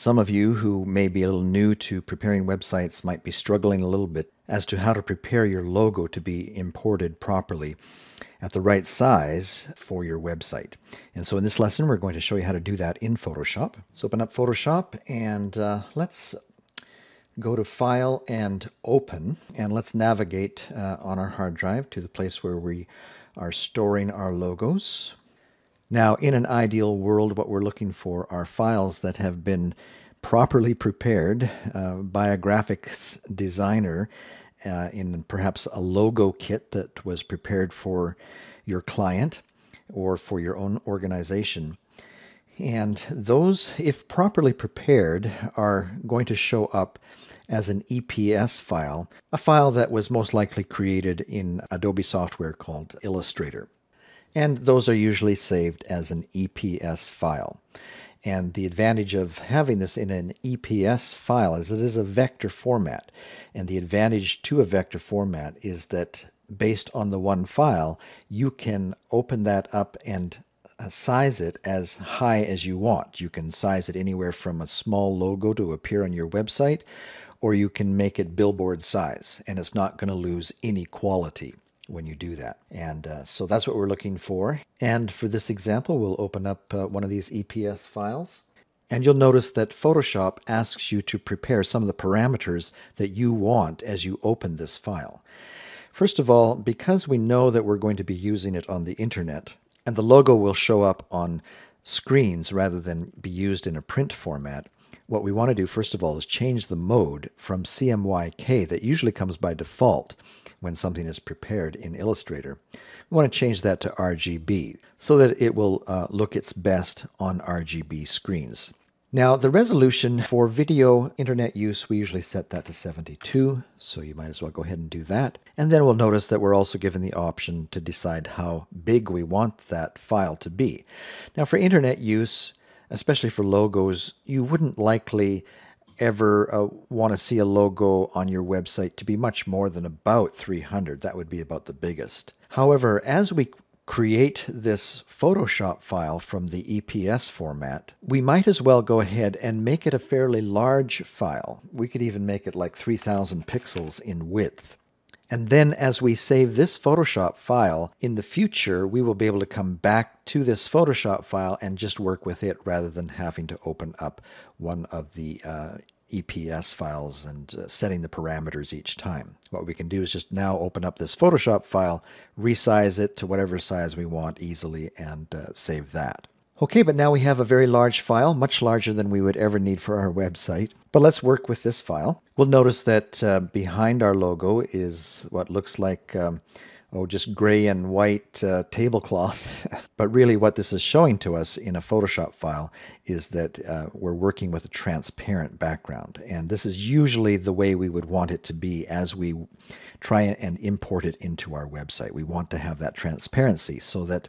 Some of you who may be a little new to preparing websites might be struggling a little bit as to how to prepare your logo to be imported properly at the right size for your website. And so in this lesson, we're going to show you how to do that in Photoshop. So open up Photoshop and uh, let's go to File and Open, and let's navigate uh, on our hard drive to the place where we are storing our logos. Now, in an ideal world, what we're looking for are files that have been properly prepared uh, by a graphics designer uh, in perhaps a logo kit that was prepared for your client or for your own organization. And those, if properly prepared, are going to show up as an EPS file, a file that was most likely created in Adobe software called Illustrator and those are usually saved as an EPS file. And the advantage of having this in an EPS file is it is a vector format. And the advantage to a vector format is that based on the one file, you can open that up and uh, size it as high as you want. You can size it anywhere from a small logo to appear on your website, or you can make it billboard size, and it's not going to lose any quality when you do that. And uh, so that's what we're looking for. And for this example, we'll open up uh, one of these EPS files. And you'll notice that Photoshop asks you to prepare some of the parameters that you want as you open this file. First of all, because we know that we're going to be using it on the internet, and the logo will show up on screens rather than be used in a print format, what we want to do first of all is change the mode from CMYK that usually comes by default when something is prepared in Illustrator. We want to change that to RGB so that it will uh, look its best on RGB screens. Now, the resolution for video internet use, we usually set that to 72, so you might as well go ahead and do that. And then we'll notice that we're also given the option to decide how big we want that file to be. Now, for internet use, especially for logos, you wouldn't likely ever uh, want to see a logo on your website to be much more than about 300. That would be about the biggest. However, as we create this Photoshop file from the EPS format, we might as well go ahead and make it a fairly large file. We could even make it like 3000 pixels in width. And then as we save this Photoshop file, in the future, we will be able to come back to this Photoshop file and just work with it rather than having to open up one of the uh, EPS files and uh, setting the parameters each time. What we can do is just now open up this Photoshop file, resize it to whatever size we want easily, and uh, save that. Okay, but now we have a very large file, much larger than we would ever need for our website. But let's work with this file. We'll notice that uh, behind our logo is what looks like, um, oh, just gray and white uh, tablecloth. but really what this is showing to us in a Photoshop file is that uh, we're working with a transparent background. And this is usually the way we would want it to be as we try and import it into our website. We want to have that transparency so that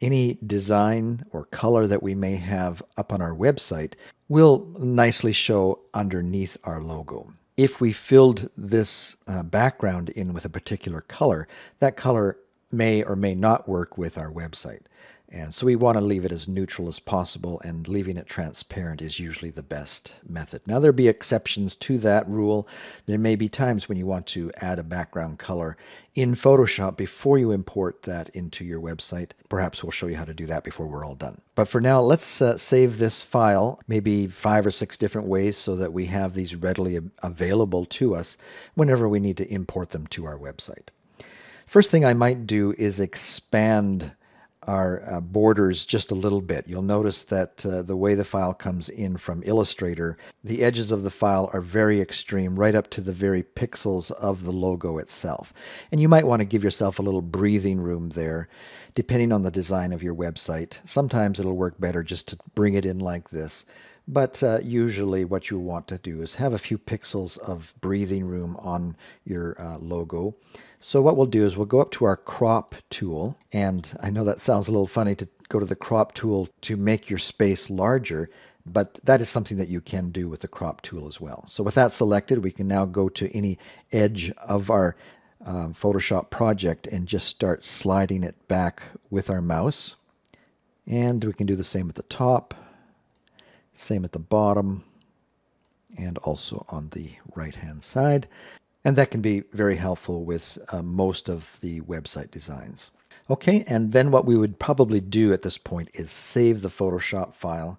any design or color that we may have up on our website will nicely show underneath our logo. If we filled this uh, background in with a particular color, that color may or may not work with our website. And so we want to leave it as neutral as possible, and leaving it transparent is usually the best method. Now, there'll be exceptions to that rule. There may be times when you want to add a background color in Photoshop before you import that into your website. Perhaps we'll show you how to do that before we're all done. But for now, let's uh, save this file, maybe five or six different ways so that we have these readily available to us whenever we need to import them to our website. First thing I might do is expand our uh, borders just a little bit. You'll notice that uh, the way the file comes in from Illustrator, the edges of the file are very extreme, right up to the very pixels of the logo itself. And you might want to give yourself a little breathing room there, depending on the design of your website. Sometimes it'll work better just to bring it in like this. But uh, usually, what you want to do is have a few pixels of breathing room on your uh, logo. So, what we'll do is we'll go up to our crop tool. And I know that sounds a little funny to go to the crop tool to make your space larger, but that is something that you can do with the crop tool as well. So, with that selected, we can now go to any edge of our um, Photoshop project and just start sliding it back with our mouse. And we can do the same at the top same at the bottom. and also on the right hand side. And that can be very helpful with uh, most of the website designs. Okay, and then what we would probably do at this point is save the Photoshop file.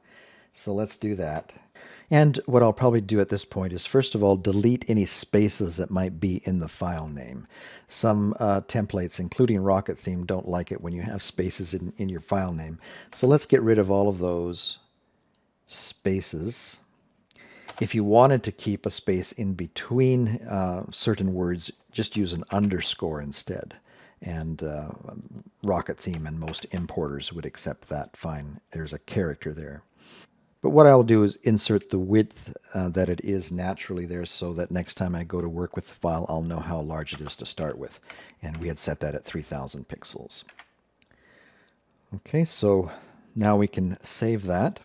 So let's do that. And what I'll probably do at this point is first of all delete any spaces that might be in the file name. Some uh, templates, including Rocket Theme, don't like it when you have spaces in, in your file name. So let's get rid of all of those spaces. If you wanted to keep a space in between uh, certain words, just use an underscore instead. And uh, Rocket Theme and most importers would accept that fine. There's a character there. But what I'll do is insert the width uh, that it is naturally there so that next time I go to work with the file, I'll know how large it is to start with. And we had set that at 3000 pixels. Okay, so now we can save that.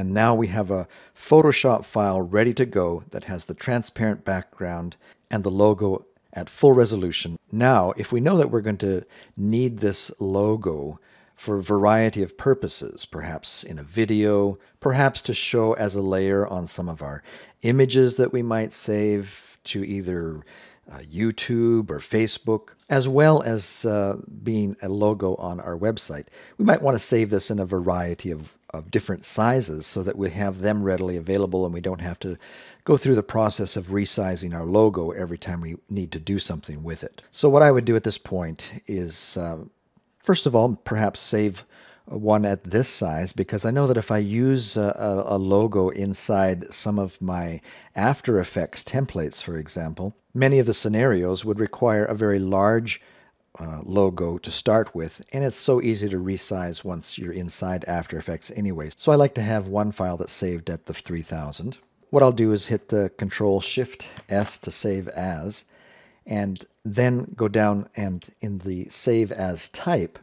And now we have a Photoshop file ready to go that has the transparent background and the logo at full resolution. Now, if we know that we're going to need this logo for a variety of purposes, perhaps in a video, perhaps to show as a layer on some of our images that we might save to either uh, YouTube or Facebook, as well as uh, being a logo on our website. We might want to save this in a variety of, of different sizes so that we have them readily available and we don't have to go through the process of resizing our logo every time we need to do something with it. So what I would do at this point is uh, First of all, perhaps save one at this size because I know that if I use a, a, logo inside some of my After Effects templates, for example, many of the scenarios would require a very large uh, logo to start with, and it's so easy to resize once you're inside After Effects anyway. So I like to have one file that's saved at the 3000. What I'll do is hit the Control Shift S to save as, and then go down and in the save as type,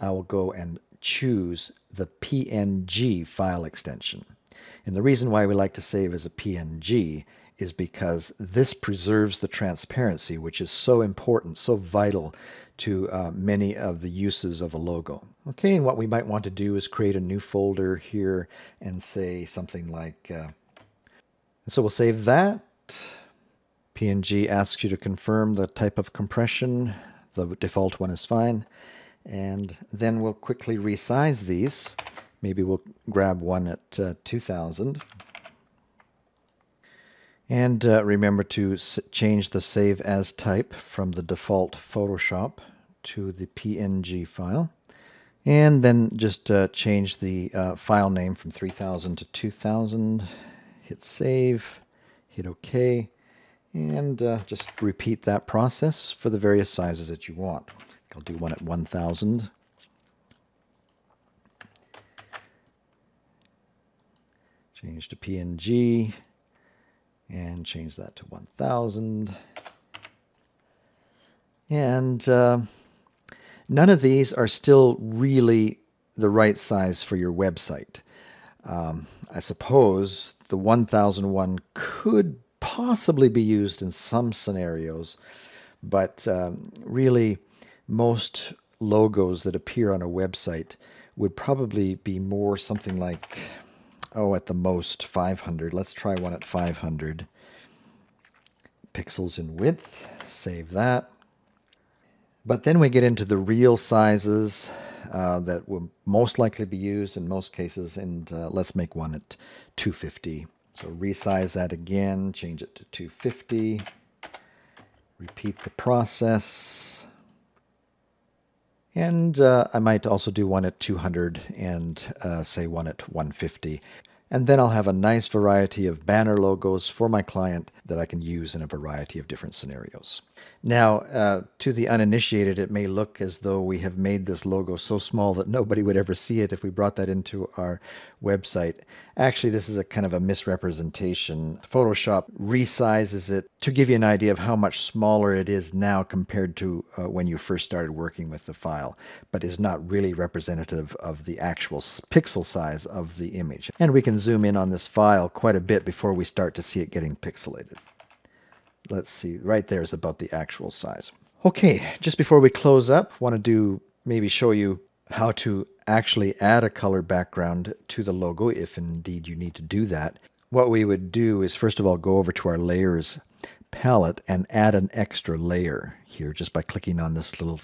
I will go and choose the PNG file extension. And the reason why we like to save as a PNG is because this preserves the transparency, which is so important, so vital to uh, many of the uses of a logo. Okay, and what we might want to do is create a new folder here and say something like, uh, so we'll save that. PNG asks you to confirm the type of compression. The default one is fine. And then we'll quickly resize these. Maybe we'll grab one at uh, 2000. And uh, remember to change the save as type from the default Photoshop to the PNG file. And then just uh, change the uh, file name from 3000 to 2000. Hit save, hit OK and uh, just repeat that process for the various sizes that you want. I'll do one at 1000. Change to PNG and change that to 1000. And uh, none of these are still really the right size for your website. Um, I suppose the 1001 could possibly be used in some scenarios, but um, really, most logos that appear on a website would probably be more something like, oh, at the most 500. Let's try one at 500 pixels in width. Save that. But then we get into the real sizes uh, that will most likely be used in most cases, and uh, let's make one at 250 so resize that again, change it to 250. Repeat the process. And uh, I might also do one at 200 and uh, say one at 150. And then I'll have a nice variety of banner logos for my client that I can use in a variety of different scenarios. Now, uh, to the uninitiated, it may look as though we have made this logo so small that nobody would ever see it if we brought that into our website. Actually, this is a kind of a misrepresentation. Photoshop resizes it to give you an idea of how much smaller it is now compared to uh, when you first started working with the file, but is not really representative of the actual pixel size of the image. And we can zoom in on this file quite a bit before we start to see it getting pixelated let's see, right there is about the actual size. Okay, just before we close up, want to do maybe show you how to actually add a color background to the logo if indeed you need to do that. what we would do is first of all go over to our layers palette and add an extra layer here just by clicking on this little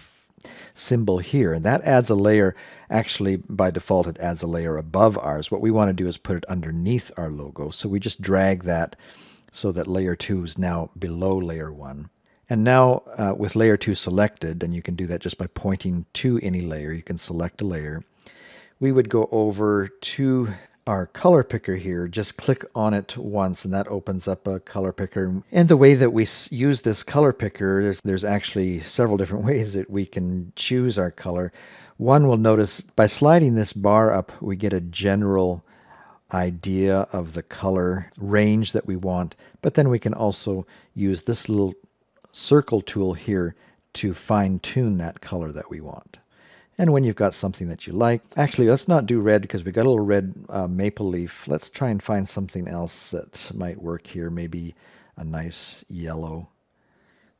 symbol here. And that adds a layer, actually by default it adds a layer above ours. What we want to do is put it underneath our logo. So we just drag that so that layer 2 is now below layer 1. And now uh, with layer 2 selected, and you can do that just by pointing to any layer, you can select a layer. We would go over to our color picker here, just click on it once and that opens up a color picker. And the way that we use this color picker, there's, there's actually several different ways that we can choose our color. One will notice by sliding this bar up, we get a general idea of the color range that we want, but then we can also use this little circle tool here to fine tune that color that we want. And when you've got something that you like, actually, let's not do red because we got a little red uh, maple leaf. Let's try and find something else that might work here. Maybe a nice yellow.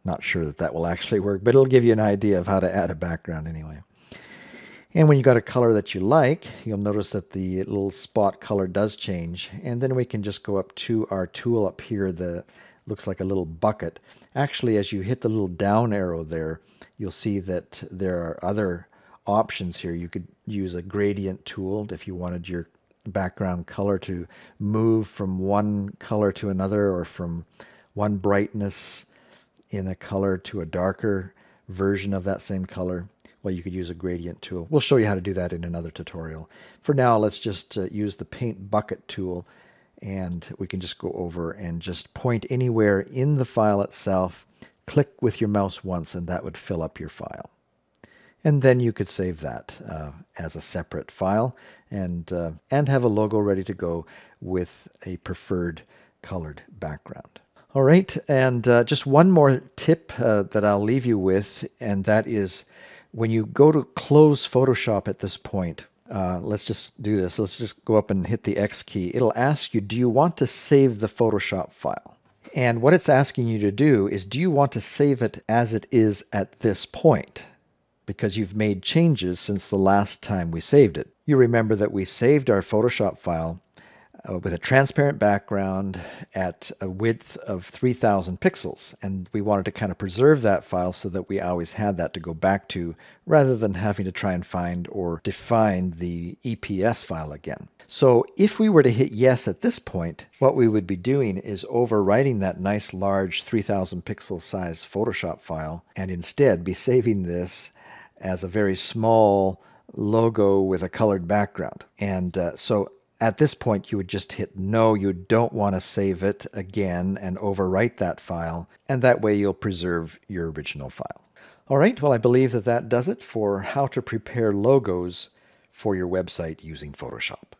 Not sure that that will actually work, but it'll give you an idea of how to add a background anyway. And when you got a color that you like, you'll notice that the little spot color does change. And then we can just go up to our tool up here that looks like a little bucket. Actually, as you hit the little down arrow there, you'll see that there are other options here. You could use a gradient tool if you wanted your background color to move from one color to another or from one brightness in a color to a darker version of that same color. Well, you could use a gradient tool. We'll show you how to do that in another tutorial. For now, let's just uh, use the paint bucket tool and we can just go over and just point anywhere in the file itself. Click with your mouse once and that would fill up your file and then you could save that uh, as a separate file and uh, and have a logo ready to go with a preferred colored background. All right, and uh, just one more tip uh, that I'll leave you with, and that is when you go to close Photoshop at this point, uh, let's just do this. Let's just go up and hit the X key. It'll ask you, do you want to save the Photoshop file? And what it's asking you to do is, do you want to save it as it is at this point? Because you've made changes since the last time we saved it. You remember that we saved our Photoshop file uh, with a transparent background at a width of 3000 pixels and we wanted to kind of preserve that file so that we always had that to go back to rather than having to try and find or define the EPS file again. So if we were to hit yes at this point, what we would be doing is overwriting that nice large 3000 pixel size Photoshop file and instead be saving this as a very small logo with a colored background. And uh, so at this point, you would just hit no, you don't want to save it again and overwrite that file. And that way you'll preserve your original file. All right, well, I believe that that does it for how to prepare logos for your website using Photoshop.